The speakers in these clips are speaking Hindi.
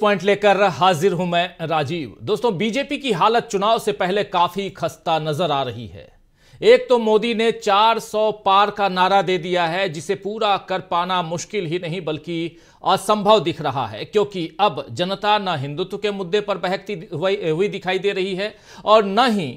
पॉइंट लेकर हाजिर हूँ मैं राजीव। दोस्तों, बीजेपी की हालत चुनाव से पहले काफ़ी खस्ता नज़र आ रही है। एक तो मोदी ने 400 पार का नारा दे दिया है, जिसे पूरा कर पाना मुश्किल ही नहीं, बल्कि असंभव दिख रहा है, क्योंकि अब जनता न हिंदुत्व के मुद्दे पर बहकती हुई दिखाई दे रही है और न ही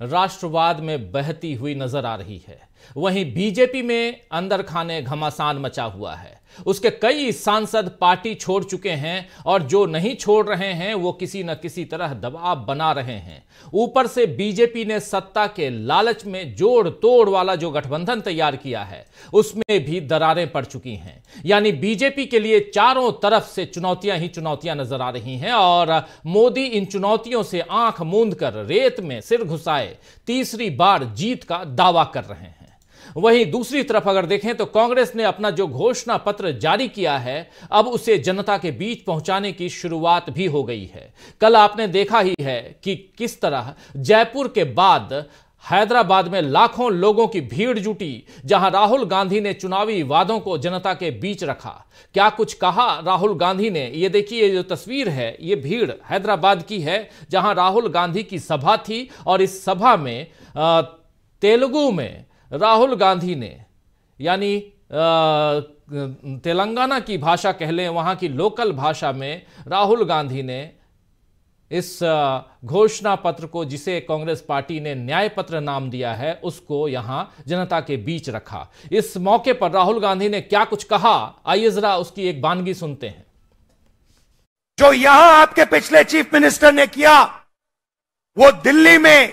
राष्ट्रवाद में बहती हुई नज़र आ रही है। वहीं बीजेपी में अंदर खाने घमासान मचा हुआ है। उसके कई सांसद पार्टी छोड़ चुके हैं और जो नहीं छोड़ रहे हैं, वो किसी न किसी तरह दबाव बना रहे हैं। ऊपर से बीजेपी ने सत्ता के लालच में जोड़ तोड़ वाला जो गठबंधन तैयार किया है, उसमें भी दरारें पड़ चुकी हैं। यानी बीजेपी के लिए चारों तरफ़ से चुनौतियाँ ही चुनौतियाँ नज़र आ रही हैं और मोदी इन चुनौतियों से आँख मूंद कर रेत में सिर घुसाए तीसरी बार जीत का दावा कर रहे हैं। वहीं दूसरी तरफ़ अगर देखें तो कांग्रेस ने अपना जो घोषणा पत्र जारी किया है, अब उसे जनता के बीच पहुँचाने की शुरुआत भी हो गई है। कल आपने देखा ही है कि किस तरह जयपुर के बाद हैदराबाद में लाखों लोगों की भीड़ जुटी, जहाँ राहुल गांधी ने चुनावी वादों को जनता के बीच रखा। क्या कुछ कहा राहुल गांधी ने? ये देखिए जो तस्वीर है, ये भीड़ हैदराबाद की है, जहाँ राहुल गांधी की सभा थी और इस सभा में तेलुगु में राहुल गांधी ने, यानी तेलंगाना की भाषा कह लें, वहाँ की लोकल भाषा में राहुल गांधी ने इस घोषणा पत्र को, जिसे कांग्रेस पार्टी ने न्याय पत्र नाम दिया है, उसको यहाँ जनता के बीच रखा। इस मौके पर राहुल गांधी ने क्या कुछ कहा? आइए जरा उसकी एक बानगी सुनते हैं। जो यहाँ आपके पिछले चीफ मिनिस्टर ने किया, वो दिल्ली में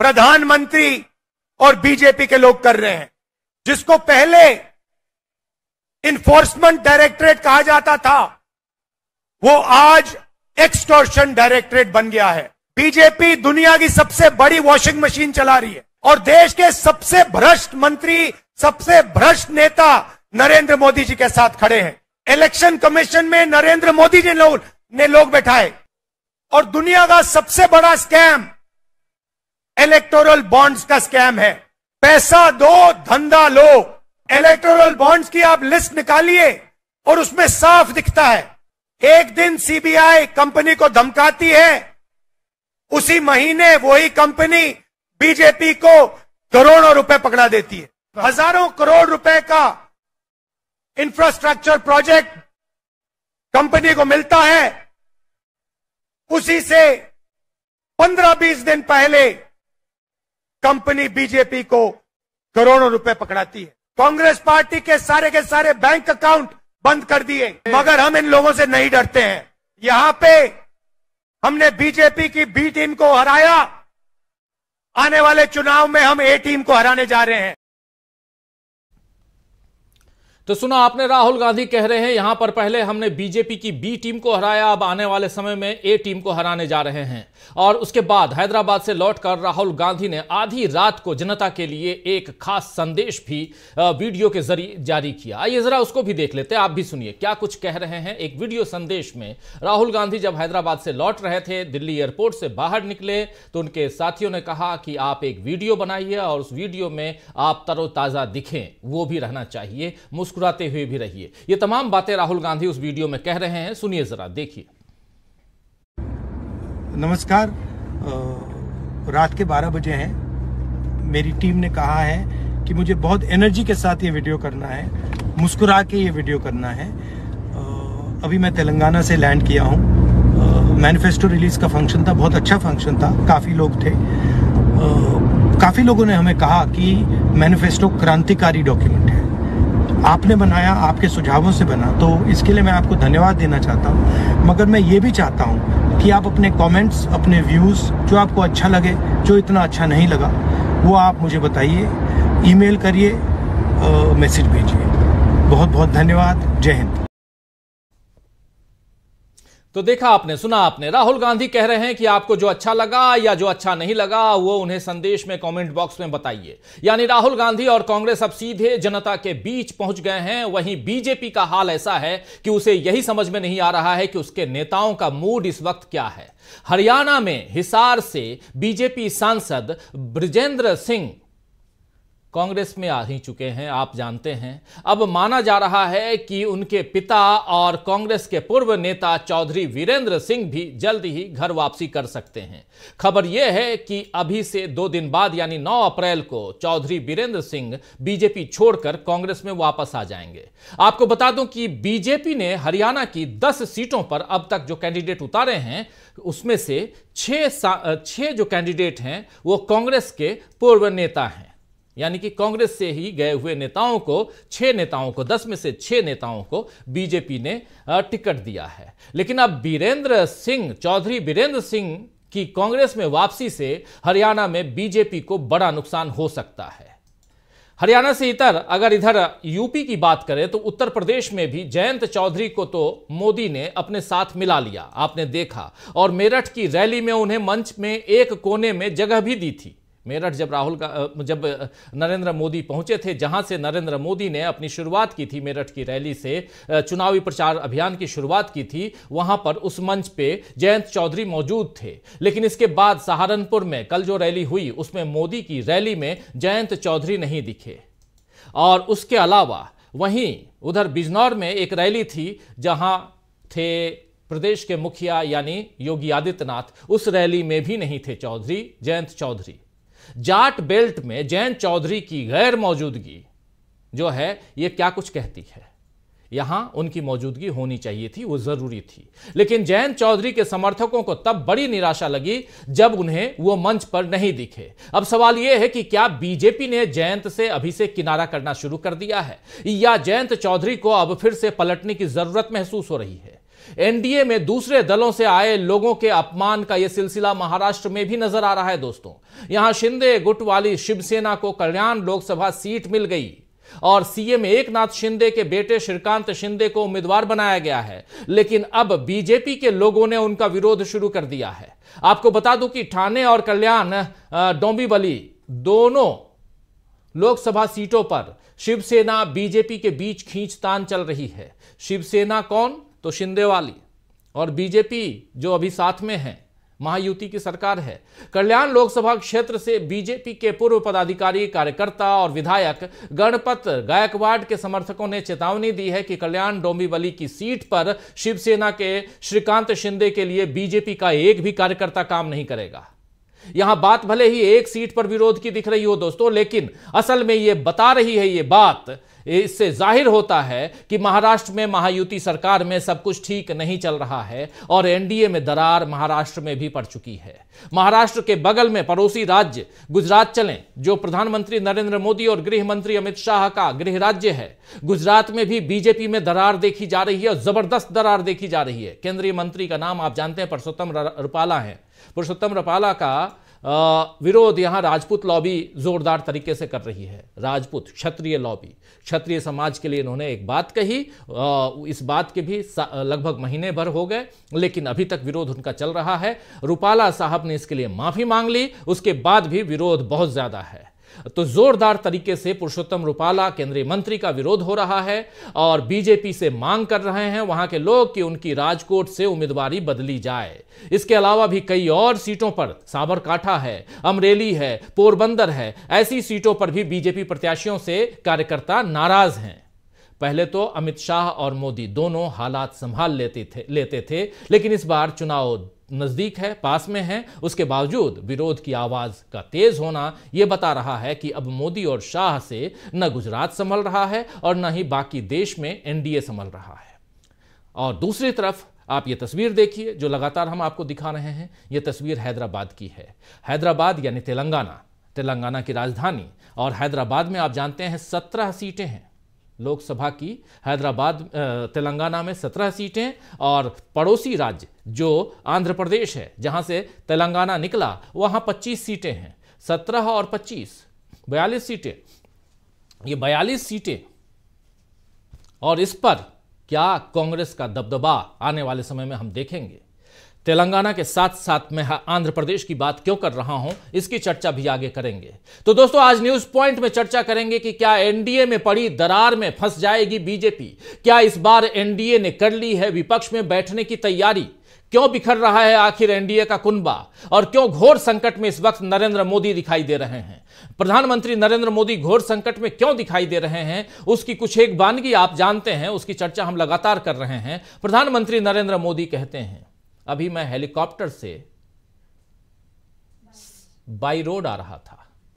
प्रधानमंत्री और बीजेपी के लोग कर रहे हैं। जिसको पहले इन्फोर्समेंट डायरेक्टरेट कहा जाता था, वो आज एक्सटोर्शन डायरेक्टरेट बन गया है। बीजेपी दुनिया की सबसे बड़ी वॉशिंग मशीन चला रही है और देश के सबसे भ्रष्ट मंत्री, सबसे भ्रष्ट नेता नरेंद्र मोदी जी के साथ खड़े हैं। इलेक्शन कमीशन में नरेंद्र मोदी जी ने लोग बैठाए। और दुनिया का सबसे बड़ा स्कैम इलेक्टोरल बॉन्ड्स का स्कैम है। पैसा दो, धंधा लो। इलेक्टोरल बॉन्ड्स की आप लिस्ट निकालिए और उसमें साफ़ दिखता है। एक दिन सीबीआई कंपनी को धमकाती है। उसी महीने वही कंपनी बीजेपी को करोड़ों रुपए पकड़ा देती है। हज़ारों करोड़ रुपए का इंफ्रास्ट्रक्चर प्रोजेक्ट कंपनी को मिलता है। उसी से पंद्रह बीस दिन पहले कंपनी बीजेपी को करोड़ों रुपए पकड़ाती है। कांग्रेस पार्टी के सारे के सारे बैंक अकाउंट बंद कर दिए। मगर हम इन लोगों से नहीं डरते हैं। यहाँ पे हमने बीजेपी की बी टीम को हराया। आने वाले चुनाव में हम ए टीम को हराने जा रहे हैं। तो सुना, आपने राहुल गांधी कह रहे हैं, यहाँ पर पहले हमने बीजेपी की बी टीम को हराया, अब आने वाले समय में ए टीम को हराने जा रहे हैं। और उसके बाद हैदराबाद से लौटकर राहुल गांधी ने आधी रात को जनता के लिए एक खास संदेश भी वीडियो के ज़रिए जारी किया। आइए जरा उसको भी देख लेते हैं, आप भी सुनिए, क्या कुछ कह रहे हैं एक वीडियो संदेश में। राहुल गांधी जब हैदराबाद से लौट रहे थे, दिल्ली एयरपोर्ट से बाहर निकले तो उनके साथियों ने कहा कि आप एक वीडियो बनाइए और उस वीडियो में आप तरोताजा दिखें, वो भी रहना चाहिए मुस्कुरा मुस्कुराते हुए भी रहिए। ये तमाम बातें राहुल गांधी उस वीडियो में कह रहे हैं। सुनिए जरा, देखिए। नमस्कार। रात के 12 बजे हैं। मेरी टीम ने कहा है कि मुझे बहुत एनर्जी के साथ ये वीडियो करना है, मुस्कुरा के ये वीडियो करना है। अभी मैं तेलंगाना से लैंड किया हूँ। मैनिफेस्टो रिलीज़ का फ़ंक्शन था, बहुत अच्छा फ़ंक्शन था, काफ़ी लोग थे। काफ़ी लोगों ने हमें कहा कि मैनिफेस्टो क्रांतिकारी डॉक्यूमेंट। आपने बनाया, आपके सुझावों से बना तो इसके लिए मैं आपको धन्यवाद देना चाहता हूँ। मगर मैं ये भी चाहता हूँ कि आप अपने कमेंट्स अपने व्यूज़ जो आपको अच्छा लगे, जो इतना अच्छा नहीं लगा, वो आप मुझे बताइए। ईमेल करिए मैसेज भेजिए। बहुत बहुत धन्यवाद। जय हिंद। तो देखा आपने, सुना आपने। राहुल गांधी कह रहे हैं कि आपको जो अच्छा लगा या जो अच्छा नहीं लगा, वो उन्हें संदेश में कमेंट बॉक्स में बताइए। यानी राहुल गांधी और कांग्रेस अब सीधे जनता के बीच पहुँच गए हैं। वहीं बीजेपी का हाल ऐसा है कि उसे यही समझ में नहीं आ रहा है कि उसके नेताओं का मूड इस वक्त क्या है। हरियाणा में हिसार से बीजेपी सांसद ब्रजेंद्र सिंह कांग्रेस में आ ही चुके हैं, आप जानते हैं। अब माना जा रहा है कि उनके पिता और कांग्रेस के पूर्व नेता चौधरी वीरेंद्र सिंह भी जल्द ही घर वापसी कर सकते हैं। खबर यह है कि अभी से दो दिन बाद, यानी 9 अप्रैल को, चौधरी वीरेंद्र सिंह बीजेपी छोड़कर कांग्रेस में वापस आ जाएँगे। आपको बता दूँ कि बीजेपी ने हरियाणा की 10 सीटों पर अब तक जो कैंडिडेट उतारे हैं, उसमें से छह छह जो कैंडिडेट हैं, वो कांग्रेस के पूर्व नेता हैं। यानी कि कांग्रेस से ही गए हुए नेताओं को, छह नेताओं को, दस में से छह नेताओं को बीजेपी ने टिकट दिया है। लेकिन अब बीरेंद्र सिंह, चौधरी बीरेंद्र सिंह की कांग्रेस में वापसी से हरियाणा में बीजेपी को बड़ा नुकसान हो सकता है। हरियाणा से इतर, अगर इधर यूपी की बात करें तो उत्तर प्रदेश में भी जयंत चौधरी को तो मोदी ने अपने साथ मिला लिया, आपने देखा। और मेरठ की रैली में उन्हें मंच में एक कोने में जगह भी दी थी। मेरठ जब राहुल का जब नरेंद्र मोदी पहुँचे थे, जहाँ से नरेंद्र मोदी ने अपनी शुरुआत की थी मेरठ की रैली से चुनावी प्रचार अभियान की शुरुआत की थी, वहाँ पर उस मंच पे जयंत चौधरी मौजूद थे। लेकिन इसके बाद सहारनपुर में कल जो रैली हुई, उसमें मोदी की रैली में जयंत चौधरी नहीं दिखे। और उसके अलावा, वहीं उधर बिजनौर में एक रैली थी, जहाँ थे प्रदेश के मुखिया यानी योगी आदित्यनाथ। उस रैली में भी नहीं थे चौधरी, जयंत चौधरी। जाट बेल्ट में जैन चौधरी की गैर मौजूदगी, जो है, ये क्या कुछ कहती है? यहाँ उनकी मौजूदगी होनी चाहिए थी, वो ज़रूरी थी। लेकिन जयंत चौधरी के समर्थकों को तब बड़ी निराशा लगी जब उन्हें वो मंच पर नहीं दिखे। अब सवाल यह है कि क्या बीजेपी ने जयंत से अभी से किनारा करना शुरू कर दिया है? या जयंत चौधरी को अब फिर से पलटने की ज़रूरत महसूस हो रही है? एनडीए में दूसरे दलों से आए लोगों के अपमान का यह सिलसिला महाराष्ट्र में भी नज़र आ रहा है दोस्तों। यहाँ शिंदे गुट वाली शिवसेना को कल्याण लोकसभा सीट मिल गई और सीएम एक नाथ शिंदे के बेटे श्रीकांत शिंदे को उम्मीदवार बनाया गया है। लेकिन अब बीजेपी के लोगों ने उनका विरोध शुरू कर दिया है। आपको बता दूँ कि ठाणे और कल्याण डोंबिवली दोनों लोकसभा सीटों पर शिवसेना, बीजेपी के बीच खींचतान चल रही है। शिवसेना कौन? तो शिंदे वाली और बीजेपी जो अभी साथ में है, महायुति की सरकार है, कल्याण लोकसभा क्षेत्र से बीजेपी के पूर्व पदाधिकारी, कार्यकर्ता और विधायक, गणपत गायकवाड़ के समर्थकों ने चेतावनी दी है कि कल्याण डोंबिवली की सीट पर शिवसेना के श्रीकांत शिंदे के लिए बीजेपी का एक भी कार्यकर्ता काम नहीं करेगा। यहाँ बात भले ही एक सीट पर विरोध की दिख रही हो दोस्तों, लेकिन असल में यह बता रही है यह बात इससे ज़ाहिर होता है कि महाराष्ट्र में महायुति सरकार में सब कुछ ठीक नहीं चल रहा है और एनडीए में दरार महाराष्ट्र में भी पड़ चुकी है। महाराष्ट्र के बगल में पड़ोसी राज्य गुजरात चलें, जो प्रधानमंत्री नरेंद्र मोदी और गृह मंत्री अमित शाह का गृह राज्य है। गुजरात में भी बीजेपी में दरार देखी जा रही है और ज़बरदस्त दरार देखी जा रही है। केंद्रीय मंत्री का नाम आप जानते हैं, परसोत्तम रुपाला है। पुरुषोत्तम रुपाला का विरोध यहाँ राजपूत लॉबी जोरदार तरीके से कर रही है। राजपूत, क्षत्रिय लॉबी। क्षत्रिय समाज के लिए इन्होंने एक बात कही इस बात के भी लगभग महीने भर हो गए, लेकिन अभी तक विरोध उनका चल रहा है। रूपाला साहब ने इसके लिए माफ़ी मांग ली, उसके बाद भी विरोध बहुत ज़्यादा है। तो जोरदार तरीके से पुरुषोत्तम रूपाला केंद्रीय मंत्री का विरोध हो रहा है और बीजेपी से मांग कर रहे हैं वहाँ के लोग कि उनकी राजकोट से उम्मीदवारी बदली जाए। इसके अलावा भी कई और सीटों पर साबरकाठा है, अमरेली है, पोरबंदर है, ऐसी सीटों पर भी बीजेपी प्रत्याशियों से कार्यकर्ता नाराज़ हैं। पहले तो अमित शाह और मोदी दोनों हालात संभाल लेते थे लेते थे, लेकिन इस बार चुनाव नज़दीक है, पास में है, उसके बावजूद विरोध की आवाज़ का तेज होना यह बता रहा है कि अब मोदी और शाह से न गुजरात संभल रहा है और न ही बाकी देश में एनडीए संभल रहा है। और दूसरी तरफ़ आप ये तस्वीर देखिए, जो लगातार हम आपको दिखा रहे हैं, ये तस्वीर हैदराबाद की है। हैदराबाद यानी तेलंगाना तेलंगाना की राजधानी। और हैदराबाद में आप जानते हैं सत्रह सीटें हैं। लोकसभा की, हैदराबाद तेलंगाना में सत्रह सीटें और पड़ोसी राज्य जो आंध्र प्रदेश है, जहाँ से तेलंगाना निकला, वहाँ पच्चीस सीटें हैं। सत्रह और पच्चीस, बयालीस सीटें। ये बयालीस सीटें, और इस पर क्या कांग्रेस का दबदबा आने वाले समय में हम देखेंगे। तेलंगाना के साथ साथ मैं आंध्र प्रदेश की बात क्यों कर रहा हूँ, इसकी चर्चा भी आगे करेंगे। तो दोस्तों, आज न्यूज़ पॉइंट में चर्चा करेंगे कि क्या एनडीए में पड़ी दरार में फंस जाएगी बीजेपी? क्या इस बार एनडीए ने कर ली है विपक्ष में बैठने की तैयारी? क्यों बिखर रहा है आखिर एनडीए का कुनबा? और क्यों घोर संकट में इस वक्त नरेंद्र मोदी दिखाई दे रहे हैं? प्रधानमंत्री नरेंद्र मोदी घोर संकट में क्यों दिखाई दे रहे हैं? उसकी कुछ एक वानगी आप जानते हैं, उसकी चर्चा हम लगातार कर रहे हैं। प्रधानमंत्री नरेंद्र मोदी कहते हैं अभी मैं हेलीकॉप्टर से बाई रोड आ रहा था।